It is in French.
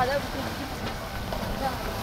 sera là, vous pouvez